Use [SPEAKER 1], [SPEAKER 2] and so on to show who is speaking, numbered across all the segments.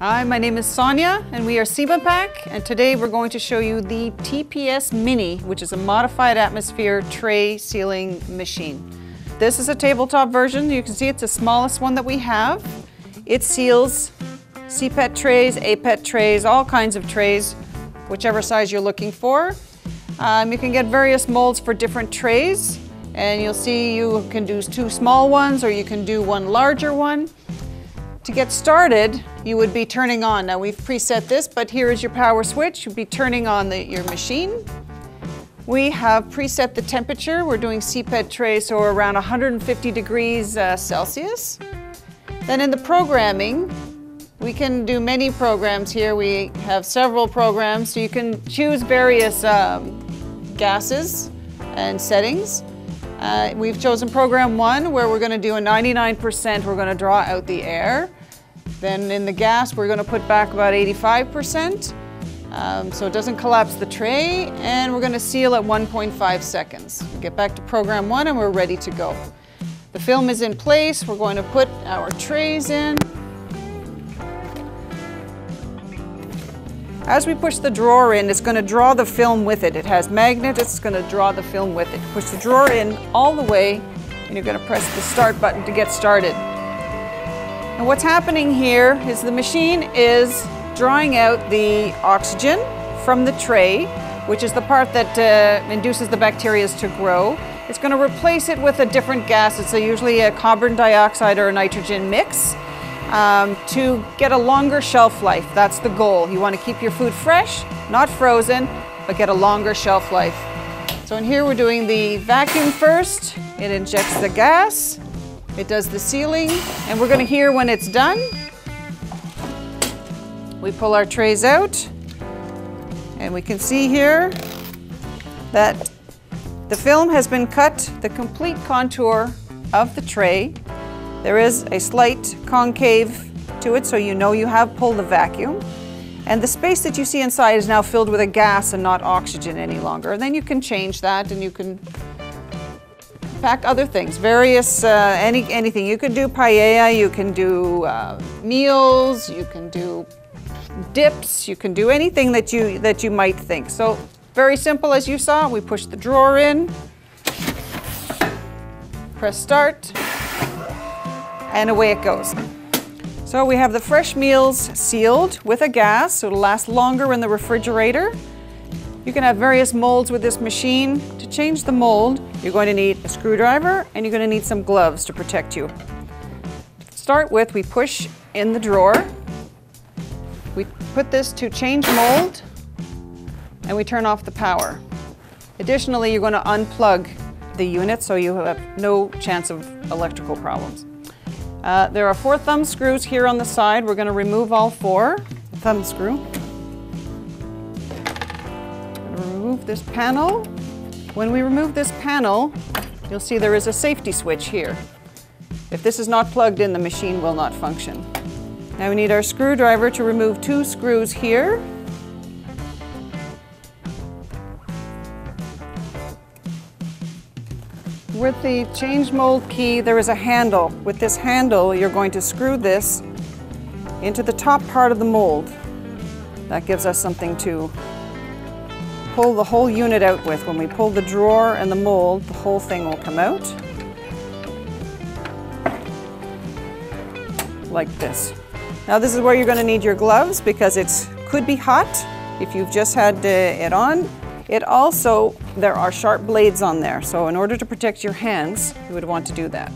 [SPEAKER 1] Hi, my name is Sonia and we are CiMaPak and today we're going to show you the TPS Mini, which is a modified atmosphere tray sealing machine. This is a tabletop version. You can see it's the smallest one that we have. It seals CPET trays, APET trays, all kinds of trays, whichever size you're looking for. Um, you can get various molds for different trays and you'll see you can do two small ones or you can do one larger one. To get started, you would be turning on. Now we've preset this, but here is your power switch. You'd be turning on the, your machine. We have preset the temperature. We're doing CPET trays, so around 150 degrees uh, Celsius. Then in the programming, we can do many programs here. We have several programs, so you can choose various um, gases and settings. Uh, we've chosen program one where we're going to do a 99%, we're going to draw out the air. Then in the gas, we're going to put back about 85%, um, so it doesn't collapse the tray, and we're going to seal at 1.5 seconds. we get back to program one and we're ready to go. The film is in place, we're going to put our trays in. As we push the drawer in, it's going to draw the film with it. It has magnets, it's going to draw the film with it. Push the drawer in all the way, and you're going to press the start button to get started. And what's happening here is the machine is drawing out the oxygen from the tray, which is the part that uh, induces the bacteria to grow. It's going to replace it with a different gas. It's a, usually a carbon dioxide or a nitrogen mix um, to get a longer shelf life. That's the goal. You want to keep your food fresh, not frozen, but get a longer shelf life. So in here we're doing the vacuum first. It injects the gas. It does the sealing, and we're going to hear when it's done. We pull our trays out, and we can see here that the film has been cut the complete contour of the tray there is a slight concave to it so you know you have pulled the vacuum. And the space that you see inside is now filled with a gas and not oxygen any longer. And then you can change that and you can pack other things, various, uh, any, anything. You can do paella, you can do uh, meals, you can do dips, you can do anything that you, that you might think. So very simple as you saw, we push the drawer in, press start, and away it goes. So we have the fresh meals sealed with a gas, so it'll last longer in the refrigerator. You can have various molds with this machine. To change the mold, you're going to need a screwdriver and you're going to need some gloves to protect you. To start with, we push in the drawer. We put this to change mold and we turn off the power. Additionally, you're going to unplug the unit so you have no chance of electrical problems. Uh, there are four thumb screws here on the side. We're going to remove all four. Thumb screw. Remove this panel. When we remove this panel, you'll see there is a safety switch here. If this is not plugged in, the machine will not function. Now we need our screwdriver to remove two screws here With the change mold key, there is a handle. With this handle, you're going to screw this into the top part of the mold. That gives us something to pull the whole unit out with. When we pull the drawer and the mold, the whole thing will come out. Like this. Now this is where you're going to need your gloves because it could be hot if you've just had uh, it on. It also, there are sharp blades on there, so in order to protect your hands, you would want to do that.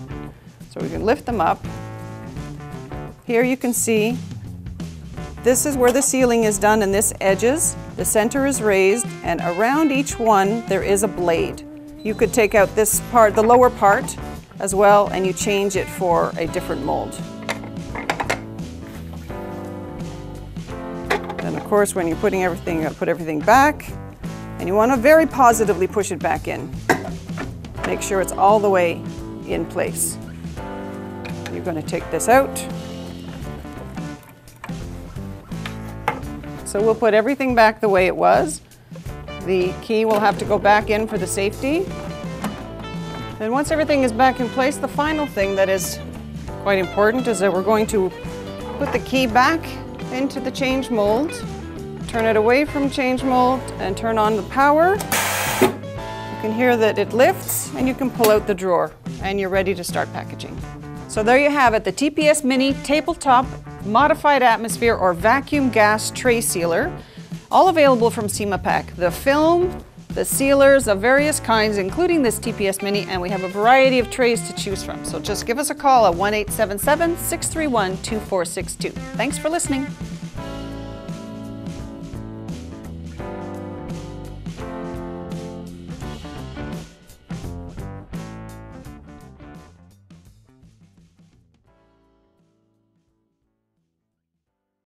[SPEAKER 1] So we can lift them up. Here you can see this is where the sealing is done and this edges. The center is raised and around each one there is a blade. You could take out this part, the lower part as well, and you change it for a different mold. Then of course when you're putting everything, you put everything back. And you want to very positively push it back in. Make sure it's all the way in place. You're going to take this out. So we'll put everything back the way it was. The key will have to go back in for the safety. And once everything is back in place, the final thing that is quite important is that we're going to put the key back into the change mold, turn it away from change mold and turn on the power. You can hear that it lifts and you can pull out the drawer and you're ready to start packaging. So there you have it, the TPS Mini Tabletop Modified Atmosphere or Vacuum Gas Tray Sealer, all available from CiMaPak. The film, the sealers of various kinds, including this TPS Mini, and we have a variety of trays to choose from. So just give us a call at 1 631 2462. Thanks for listening.